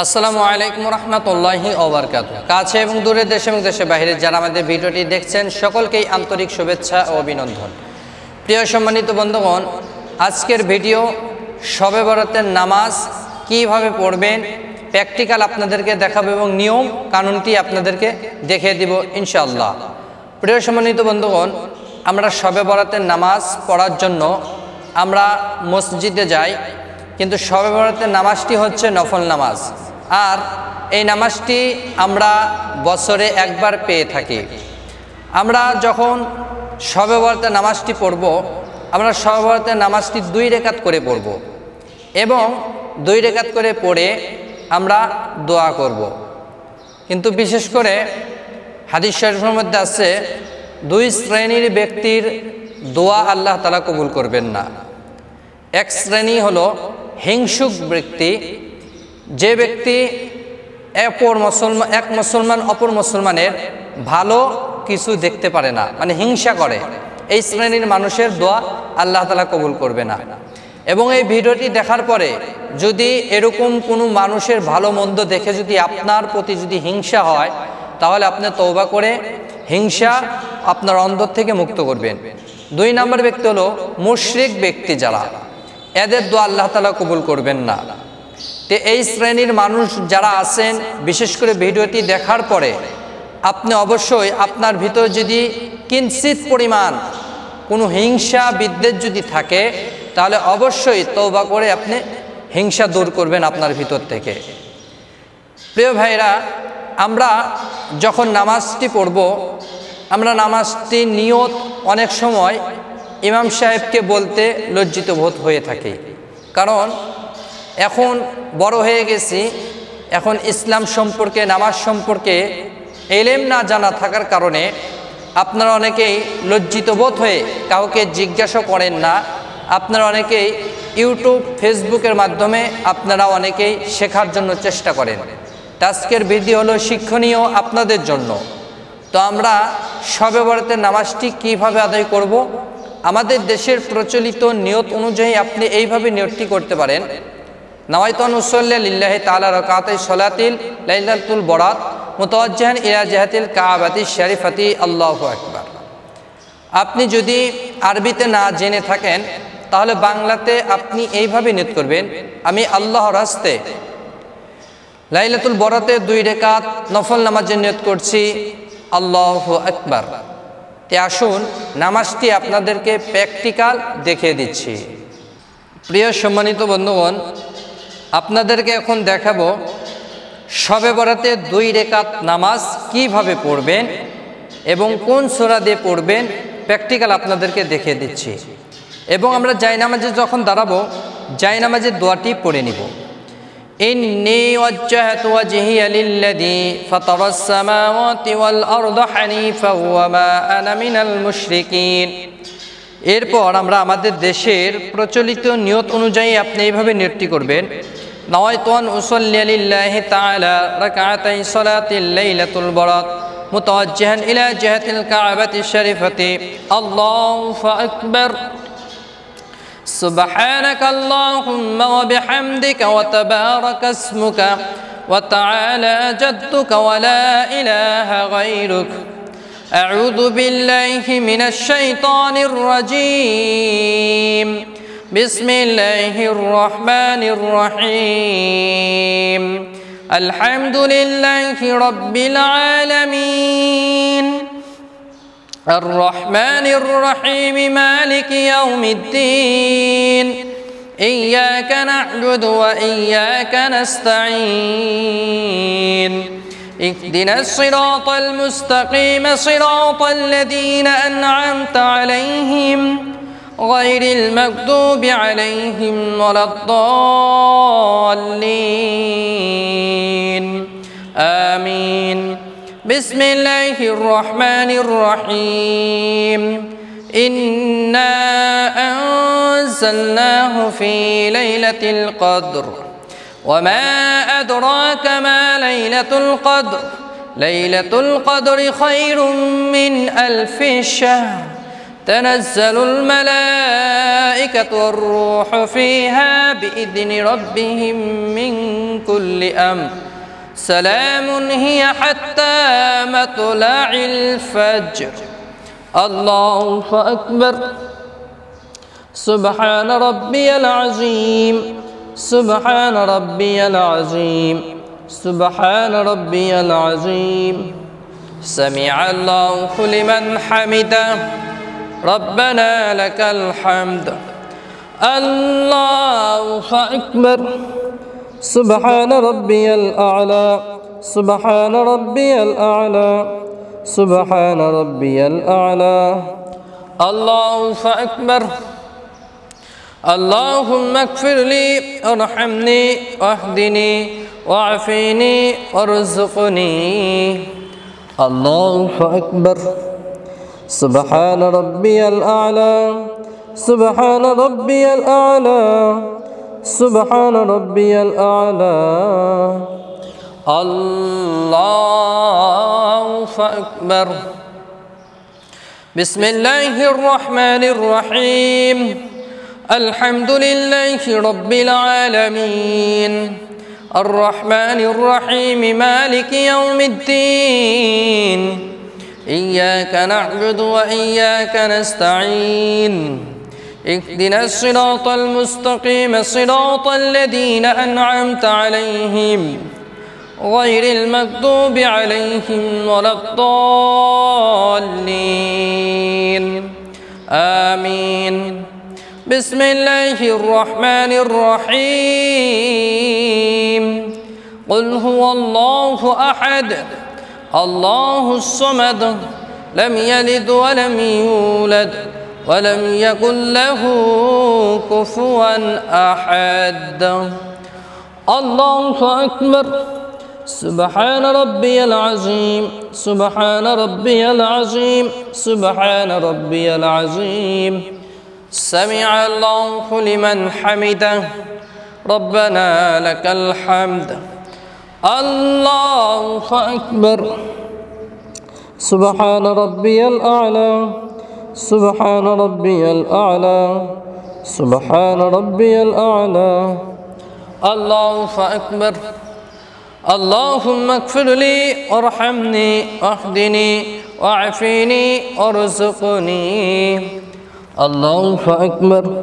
আসসালামু আলাইকুম রহমতুল্লাহি ওবরকাত কাছে এবং দূরের দেশে এবং দেশের বাইরে যারা আমাদের ভিডিওটি দেখছেন, সকলকেই আন্তরিক শুভেচ্ছা ও অভিনন্দন। প্রিয় সম্মানিত বন্ধুগণ, আজকের ভিডিও শবে বরাতের নামাজ কীভাবে পড়বেন, প্র্যাকটিক্যাল আপনাদেরকে দেখাবো এবং নিয়ম কানুনটি আপনাদেরকে দেখিয়ে দিব ইনশাআল্লাহ। প্রিয় সম্মানিত বন্ধুগণ, আমরা শবে বরাতের নামাজ পড়ার জন্য আমরা মসজিদে যাই কিন্তু শবে বরাতের নামাজটি হচ্ছে নফল নামাজ। আর এই নামাজটি আমরা বছরে একবার পেয়ে থাকি। আমরা যখন শবে বরাতের নামাজটি পড়ব, আমরা শবে বরাতের নামাজটি দুই রেখাত করে পড়ব এবং দুই রেখাত করে পড়ে আমরা দোয়া করব। কিন্তু বিশেষ করে হাদিস শরীফের মধ্যে আছে, দুই শ্রেণির ব্যক্তির দোয়া আল্লাহ তালা কবুল করবেন না। এক শ্রেণি হলো হিংসুক ব্যক্তি, যে ব্যক্তি অপর মুসলমান, এক মুসলমান, অপর মুসলমানের ভালো কিছু দেখতে পারে না মানে হিংসা করে। এই শ্রেণির মানুষের দোয়া আল্লাহ তালা কবুল করবে না। এবং এই ভিডিওটি দেখার পরে যদি এরকম কোনো মানুষের ভালো মন্দ দেখে যদি আপনার প্রতি যদি হিংসা হয়, তাহলে আপনি তৌবা করে হিংসা আপনার অন্তর থেকে মুক্ত করবেন। দুই নম্বর ব্যক্তি হলো মুশরিক ব্যক্তি যারা। এদের দোয়া আল্লাহ তালা কবুল করবেন না। তো এই শ্রেণির মানুষ যারা আছেন, বিশেষ করে ভিডিওটি দেখার পরে, আপনি অবশ্যই আপনার ভিতর যদি কিঞ্চিত পরিমাণ কোনো হিংসা, বিদ্বেষ যদি থাকে, তাহলে অবশ্যই তৌবা করে আপনি হিংসা দূর করবেন আপনার ভিতর থেকে। প্রিয় ভাইরা, আমরা যখন নামাজটি পড়ব, আমরা নামাজটি নিয়ত অনেক সময় ইমাম সাহেবকে বলতে লজ্জিত বোধ হয়ে থাকে। কারণ এখন বড় হয়ে গেছি, এখন ইসলাম সম্পর্কে, নামাজ সম্পর্কে এলেম না জানা থাকার কারণে আপনারা অনেকেই লজ্জিত বোধ হয়ে কাউকে জিজ্ঞাসা করেন না। আপনারা অনেকেই ইউটিউব, ফেসবুকের মাধ্যমে আপনারা অনেকেই শেখার জন্য চেষ্টা করেন। টাস্কের ভিডিও হলো শিক্ষণীয় আপনাদের জন্য। তো আমরা সবে বরাতের নামাজটি কীভাবে আদায় করব? আমাদের দেশের প্রচলিত নিয়ত অনুযায়ী আপনি এইভাবে নিয়তটি করতে পারেন। নওয়াইতন উসল্লা লিল্লাহ তালা রকাত সলাতিল লাইলাতুল বরাত, মুতওয়াজ্জাহান ইলা জাহাতিল কাবাতি শরীফাতি, আল্লাহ আকবার। আপনি যদি আরবিতে না জেনে থাকেন, তাহলে বাংলাতে আপনি এইভাবে নিয়ত করবেন, আমি আল্লাহ রাস্তে লাইলাতুল বরাতে দুই রেকাত নফল নামাজের নিয়ত করছি, আল্লাহ আকবার। তে আসুন, নামাজটি আপনাদেরকে প্র্যাকটিক্যাল দেখিয়ে দিচ্ছি। প্রিয় সম্মানিত বন্ধুগণ, আপনাদেরকে এখন দেখাবো সবে বরাতে দুই রেখাত নামাজ কীভাবে পড়বেন এবং কোন সোরা দিয়ে পড়বেন, প্র্যাকটিক্যাল আপনাদেরকে দেখিয়ে দিচ্ছি। এবং আমরা জাই নামাজে যখন দাঁড়াবো জাই নামাজের দোয়াটি পড়ে নিব। إني وجهت وجهي للذي فطر السماوات والأرض حنيفا وما أنا من المشركين এরপর আমরা আমাদের দেশের প্রচলিত নিয়ত অনুযায়ী আপনি এইভাবে নৃত্য করবেন নওয়াইতান উসল্লি লিল্লাহি তাআলা রাকাতাই সালাতিল লাইলাতুল বরাত মুতাওয়াজ্জিহান ইলা জিহাতিল কাবাতি শরীফাতি আল্লাহু আকবার سبحانك اللهم وبحمدك وتبارك اسمك وتعالى جدك ولا إله غيرك. أعوذ بالله من الشيطان الرجيم. بسم الله الرحمن الرحيم. الحمد لله رب العالمين. الرحمن الرحيم مالك يوم الدين. إياك نعبد وإياك نستعين. اهدنا الصراط المستقيم صراط الذين أنعمت عليهم غير المكذوب عليهم ولا الضالين. آمين. بسم الله الرحمن الرحيم إنا أنزلناه في ليلة القدر وما أدراك ما ليلة القدر ليلة القدر خير من ألف شهر تنزل الملائكة والروح فيها بإذن ربهم من كل أمر سلام هي حتى مطلع الفجر. الله أكبر. سبحان ربي العظيم. سبحان ربي العظيم. سبحان ربي العظيم. سمع الله لمن حمده. ربنا لك الحمد. الله أكبر. سبحان ربي الأعلى سبحان ربي الأعلى سبحان ربي الأعلى. الله أكبر اللهم اغفر لي ارحمني واهدني واعفني وارزقني الله أكبر سبحان ربي الأعلى سبحان ربي الأعلى سبحان ربي الأعلى. الله أكبر. بسم الله الرحمن الرحيم. الحمد لله رب العالمين. الرحمن الرحيم مالك يوم الدين. إياك نعبد وإياك نستعين. اهدنا الصراط المستقيم صراط الذين أنعمت عليهم غير المكذوب عليهم ولا الضالين. آمين. بسم الله الرحمن الرحيم. قل هو الله أحد الله الصمد لم يلد ولم يولد. ولم يكن له كفوا أحد. الله أكبر. سبحان ربي العظيم. سبحان ربي العظيم. سبحان ربي العظيم. سمع الله لمن حمده. ربنا لك الحمد. الله أكبر. سبحان ربي الأعلى. سبحان ربي الأعلى. سبحان ربي الأعلى. الله أكبر. اللهم اغفر لي وارحمني واهدني واعفني وارزقني. الله أكبر.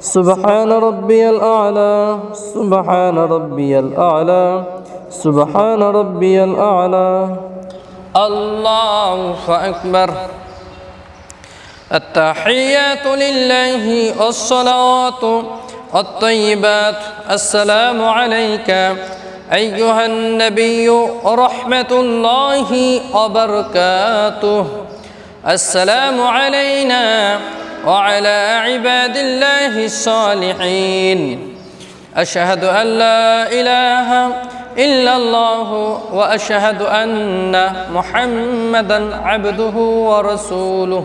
سبحان ربي الأعلى. سبحان ربي الأعلى. سبحان ربي الأعلى. الله أكبر. التحيات لله والصلوات الطيبات. السلام عليك أيها النبي ورحمة الله وبركاته. السلام علينا وعلى عباد الله الصالحين. أشهد أن لا إله إلا الله وأشهد أن محمدا عبده ورسوله.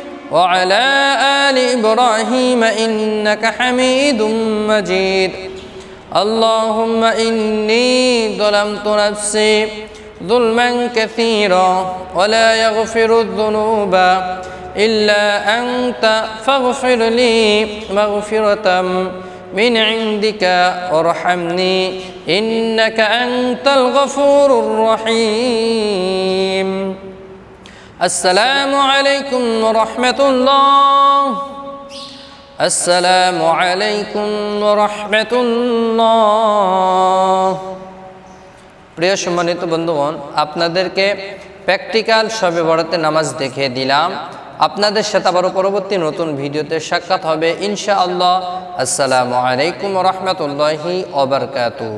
وعلى آل إبراهيم إنك حميد مجيد. اللهم إني ظلمت نفسي ظلما كثيرا ولا يغفر الذنوب إلا أنت فاغفر لي مغفرة من عندك وارحمني إنك أنت الغفور الرحيم. السلام عليكم ورحمة الله السلام عليكم ورحمة الله প্রিয় সম্মানিত বন্ধুগণ আপনাদেরকে প্র্যাকটিক্যাল সবে বড়তে নামাজ দেখে দিলাম আপনাদের সাথে আবারও পরবর্তী নতুন ভিডিওতে সাক্ষাৎ হবে ইনশাআল্লাহ আসসালামু আলাইকুম রহমতুল্লাহি ওবরকাতু